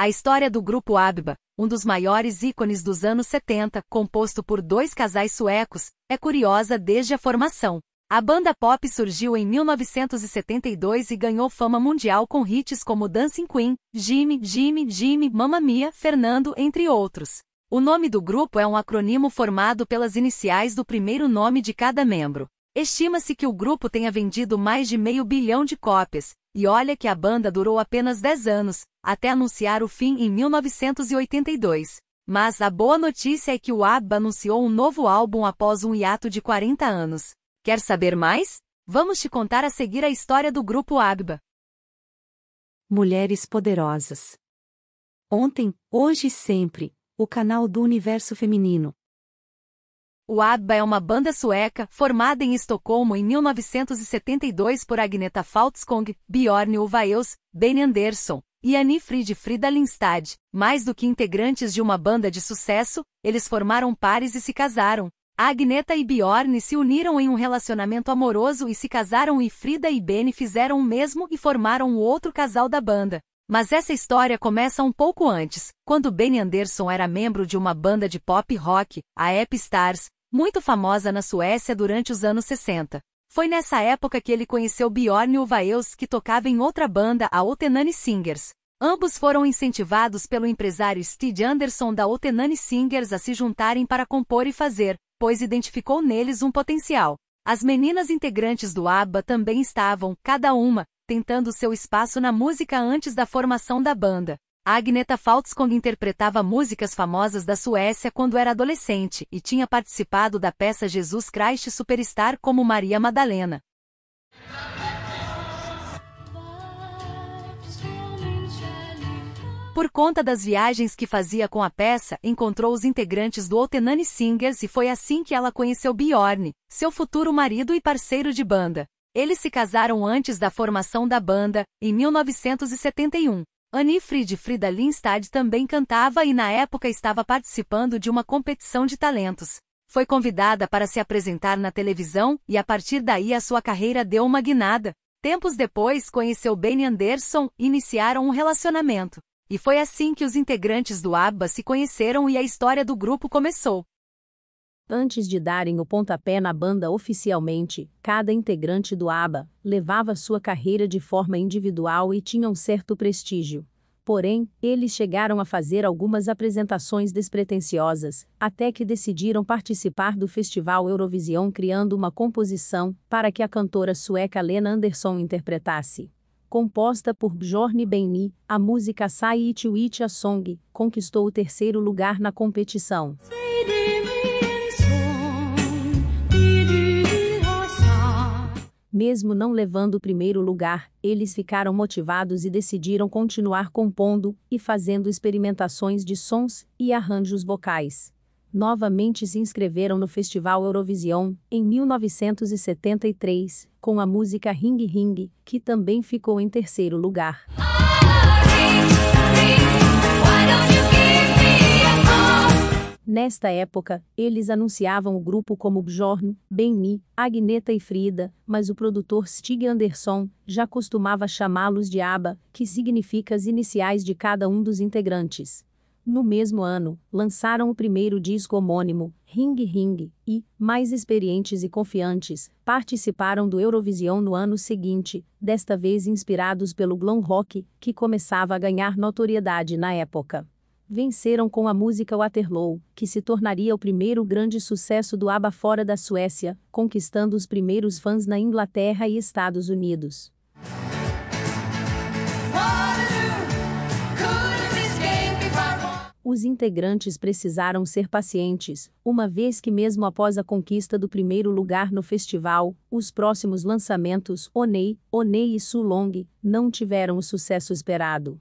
A história do grupo ABBA, um dos maiores ícones dos anos 70, composto por dois casais suecos, é curiosa desde a formação. A banda pop surgiu em 1972 e ganhou fama mundial com hits como Dancing Queen, Jimmy, Jimmy, Jimmy, Mamma Mia, Fernando, entre outros. O nome do grupo é um acrônimo formado pelas iniciais do primeiro nome de cada membro. Estima-se que o grupo tenha vendido mais de meio bilhão de cópias, e olha que a banda durou apenas 10 anos, até anunciar o fim em 1982. Mas a boa notícia é que o ABBA anunciou um novo álbum após um hiato de 40 anos. Quer saber mais? Vamos te contar a seguir a história do grupo ABBA. Mulheres Poderosas. Ontem, hoje e sempre, o canal do universo feminino. O ABBA é uma banda sueca, formada em Estocolmo em 1972 por Agneta Faltskog, Bjorn Ulvaeus, Ben Andersson e Annie Fried Frida Lindstad. Mais do que integrantes de uma banda de sucesso, eles formaram pares e se casaram. Agneta e Bjorn se uniram em um relacionamento amoroso e se casaram e Frida e Ben fizeram o mesmo e formaram o outro casal da banda. Mas essa história começa um pouco antes, quando Ben Andersson era membro de uma banda de pop rock, a Ep Stars, muito famosa na Suécia durante os anos 60. Foi nessa época que ele conheceu Bjorn Ulvaeus que tocava em outra banda, a Otenani Singers. Ambos foram incentivados pelo empresário Steve Anderson da Otenani Singers a se juntarem para compor e fazer, pois identificou neles um potencial. As meninas integrantes do ABBA também estavam, cada uma, tentando seu espaço na música antes da formação da banda. Agneta Faltskog interpretava músicas famosas da Suécia quando era adolescente e tinha participado da peça Jesus Christ Superstar como Maria Madalena. Por conta das viagens que fazia com a peça, encontrou os integrantes do Otenani Singers e foi assim que ela conheceu Bjorn, seu futuro marido e parceiro de banda. Eles se casaram antes da formação da banda, em 1971. Annie Fried Frida Lindstad também cantava e na época estava participando de uma competição de talentos. Foi convidada para se apresentar na televisão e a partir daí a sua carreira deu uma guinada. Tempos depois conheceu Benny Anderson e iniciaram um relacionamento. E foi assim que os integrantes do ABBA se conheceram e a história do grupo começou. Antes de darem o pontapé na banda oficialmente, cada integrante do ABBA levava sua carreira de forma individual e tinha um certo prestígio. Porém, eles chegaram a fazer algumas apresentações despretensiosas, até que decidiram participar do Festival Eurovision criando uma composição para que a cantora sueca Lena Andersson interpretasse. Composta por Bjorn Benny, a música Sai It Witch a Song conquistou o terceiro lugar na competição. Mesmo não levando o primeiro lugar, eles ficaram motivados e decidiram continuar compondo e fazendo experimentações de sons e arranjos vocais. Novamente se inscreveram no Festival Eurovision, em 1973, com a música Ring Ring, que também ficou em terceiro lugar. Nesta época, eles anunciavam o grupo como Bjorn, Benny, Agneta e Frida, mas o produtor Stig Andersson já costumava chamá-los de ABBA, que significa as iniciais de cada um dos integrantes. No mesmo ano, lançaram o primeiro disco homônimo, Ring Ring, e, mais experientes e confiantes, participaram do Eurovision no ano seguinte, desta vez inspirados pelo glam rock, que começava a ganhar notoriedade na época venceram com a música Waterloo, que se tornaria o primeiro grande sucesso do ABBA fora da Suécia, conquistando os primeiros fãs na Inglaterra e Estados Unidos. Os integrantes precisaram ser pacientes, uma vez que, mesmo após a conquista do primeiro lugar no festival, os próximos lançamentos, Onei, Onei e Sulong, não tiveram o sucesso esperado.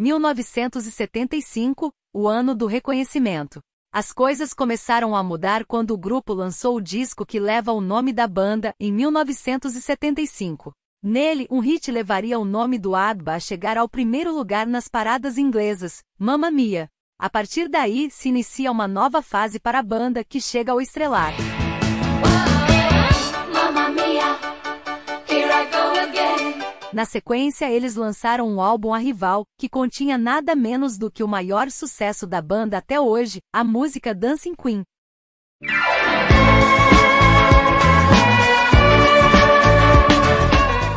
1975, o ano do reconhecimento. As coisas começaram a mudar quando o grupo lançou o disco que leva o nome da banda, em 1975. Nele, um hit levaria o nome do ABBA a chegar ao primeiro lugar nas paradas inglesas, Mamma Mia. A partir daí, se inicia uma nova fase para a banda que chega ao estrelar. Na sequência, eles lançaram um álbum A Rival, que continha nada menos do que o maior sucesso da banda até hoje, a música Dancing Queen.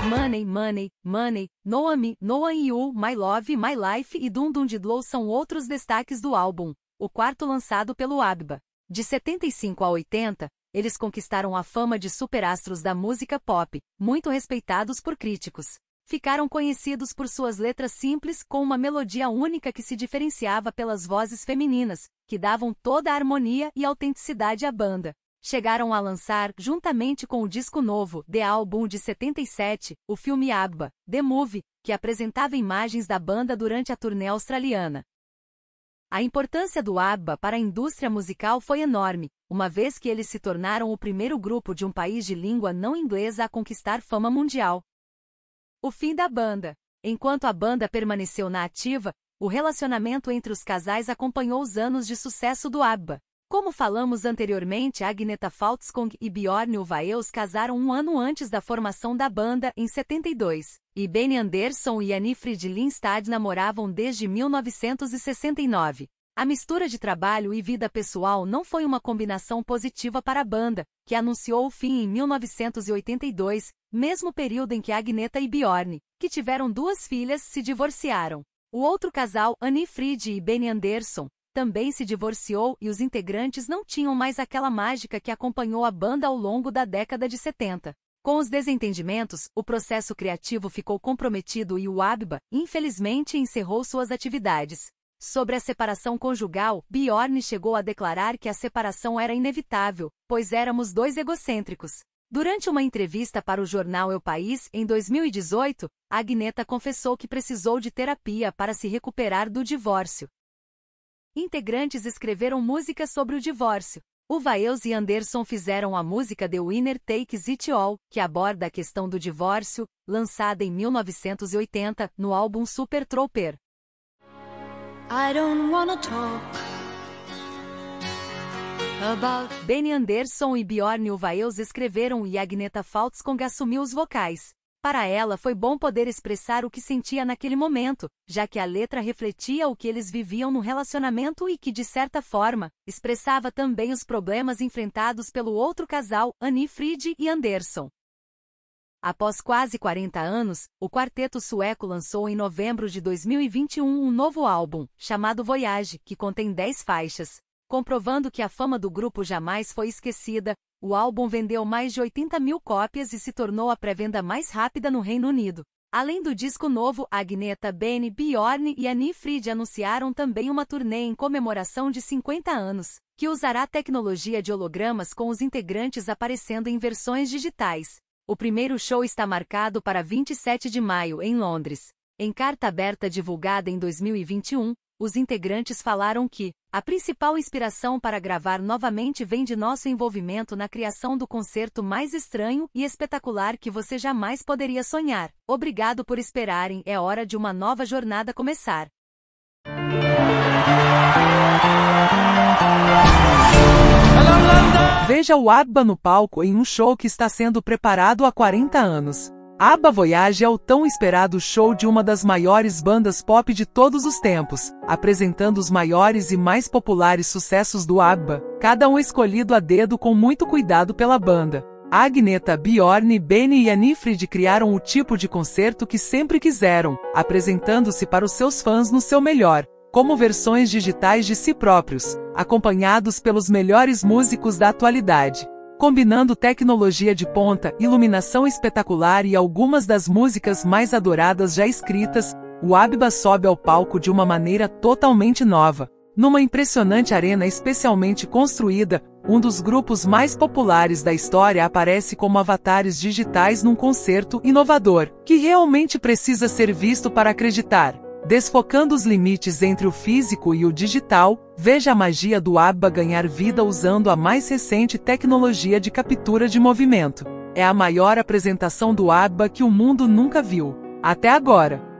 Money, Money, Money, Noah Me, Noah You, My Love, My Life e Dum Dum Didlow são outros destaques do álbum, o quarto lançado pelo ABBA. De 75 a 80, eles conquistaram a fama de superastros da música pop, muito respeitados por críticos. Ficaram conhecidos por suas letras simples com uma melodia única que se diferenciava pelas vozes femininas, que davam toda a harmonia e autenticidade à banda. Chegaram a lançar, juntamente com o disco novo, The Album de 77, o filme ABBA, The Movie, que apresentava imagens da banda durante a turnê australiana. A importância do ABBA para a indústria musical foi enorme, uma vez que eles se tornaram o primeiro grupo de um país de língua não inglesa a conquistar fama mundial. O fim da banda. Enquanto a banda permaneceu na ativa, o relacionamento entre os casais acompanhou os anos de sucesso do ABBA. Como falamos anteriormente, Agneta Faltskog e Bjorn Ulvaeus casaram um ano antes da formação da banda, em 72, e Benny Andersson e Annie Lindstad namoravam desde 1969. A mistura de trabalho e vida pessoal não foi uma combinação positiva para a banda, que anunciou o fim em 1982, mesmo período em que Agneta e Bjorn, que tiveram duas filhas, se divorciaram. O outro casal, Annie Fried e Benny Andersson, também se divorciou e os integrantes não tinham mais aquela mágica que acompanhou a banda ao longo da década de 70. Com os desentendimentos, o processo criativo ficou comprometido e o ABBA, infelizmente, encerrou suas atividades. Sobre a separação conjugal, Bjorn chegou a declarar que a separação era inevitável, pois éramos dois egocêntricos. Durante uma entrevista para o jornal El País, em 2018, Agneta confessou que precisou de terapia para se recuperar do divórcio. Integrantes escreveram músicas sobre o divórcio. O Vaeus e Anderson fizeram a música The Winner Takes It All, que aborda a questão do divórcio, lançada em 1980 no álbum Super Trooper. About... Benny Anderson e Bjorn Ulvaeus escreveram e Agneta Faltskog assumiu os vocais. Para ela foi bom poder expressar o que sentia naquele momento, já que a letra refletia o que eles viviam no relacionamento e que, de certa forma, expressava também os problemas enfrentados pelo outro casal, Annie Fried e Anderson. Após quase 40 anos, o quarteto sueco lançou em novembro de 2021 um novo álbum, chamado Voyage, que contém 10 faixas. Comprovando que a fama do grupo jamais foi esquecida, o álbum vendeu mais de 80 mil cópias e se tornou a pré-venda mais rápida no Reino Unido. Além do disco novo, Agneta, Benny, Bjorn e Annie Fried anunciaram também uma turnê em comemoração de 50 anos, que usará tecnologia de hologramas com os integrantes aparecendo em versões digitais. O primeiro show está marcado para 27 de maio, em Londres. Em carta aberta divulgada em 2021, os integrantes falaram que a principal inspiração para gravar novamente vem de nosso envolvimento na criação do concerto mais estranho e espetacular que você jamais poderia sonhar. Obrigado por esperarem, é hora de uma nova jornada começar. Veja o ABBA no palco em um show que está sendo preparado há 40 anos. ABBA Voyage é o tão esperado show de uma das maiores bandas pop de todos os tempos, apresentando os maiores e mais populares sucessos do ABBA, cada um escolhido a dedo com muito cuidado pela banda. Agneta, Bjorn, Benny e Anifrid criaram o tipo de concerto que sempre quiseram, apresentando-se para os seus fãs no seu melhor, como versões digitais de si próprios, acompanhados pelos melhores músicos da atualidade combinando tecnologia de ponta, iluminação espetacular e algumas das músicas mais adoradas já escritas, o Abba sobe ao palco de uma maneira totalmente nova. Numa impressionante arena especialmente construída, um dos grupos mais populares da história aparece como avatares digitais num concerto inovador, que realmente precisa ser visto para acreditar. Desfocando os limites entre o físico e o digital, veja a magia do ABBA ganhar vida usando a mais recente tecnologia de captura de movimento. É a maior apresentação do ABBA que o mundo nunca viu. Até agora.